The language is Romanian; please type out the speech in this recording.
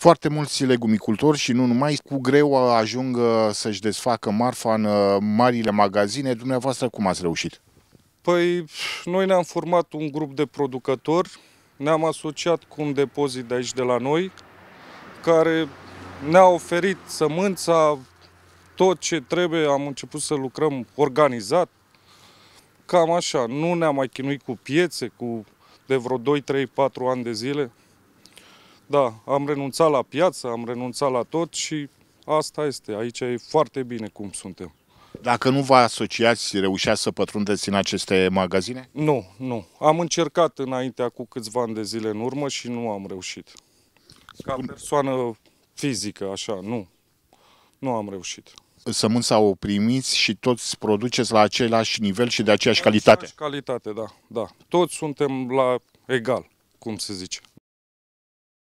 Foarte mulți legumicultori și nu numai cu greu ajung uh, să-și desfacă marfa în uh, marile magazine. Dumneavoastră cum ați reușit? Păi noi ne-am format un grup de producători, ne-am asociat cu un depozit de aici de la noi, care ne-a oferit sămânța, tot ce trebuie, am început să lucrăm organizat, cam așa. Nu ne-am mai chinuit cu piețe, cu de vreo 2, 3, 4 ani de zile. Da, am renunțat la piață, am renunțat la tot și asta este. Aici e foarte bine cum suntem. Dacă nu vă asociați, reușeați să pătrundeți în aceste magazine? Nu, nu. Am încercat înaintea cu câțiva ani de zile în urmă și nu am reușit. Ca persoană fizică, așa, nu. Nu am reușit. Sămânța o primiți și toți produceți la același nivel și de aceeași calitate? Aceeași calitate, da, da. Toți suntem la egal, cum se zice.